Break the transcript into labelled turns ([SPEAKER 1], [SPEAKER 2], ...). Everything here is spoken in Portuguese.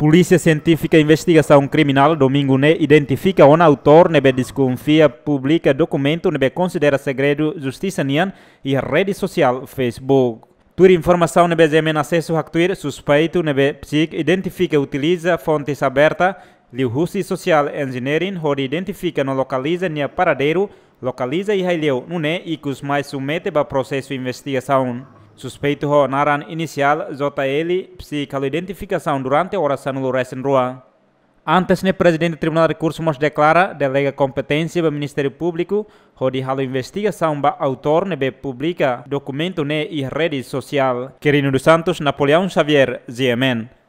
[SPEAKER 1] Polícia Científica Investigação Criminal domingo ne identifica o autor nebe desconfia publica documento nebe considera segredo justiça nian e rede social Facebook. Tur informação nebe zemen acesso a suspeito nebe psic identifica e utiliza fontes abertas Liu Husi Social Engineering hori identifica no localiza nia paradeiro localiza e haileu nune e cus mais submete ba processo de investigação. Suspeito naran inicial JL psicalo identificação durante a oração no Rua. Antes, ne presidente Tribunal de Recursos Mos declara delega competência do Ministério Público, onde a investigação ba autor nebe publica documento ne e rede social. Quirino dos Santos, Napoleão Xavier, ZMN.